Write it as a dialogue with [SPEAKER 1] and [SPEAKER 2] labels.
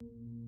[SPEAKER 1] you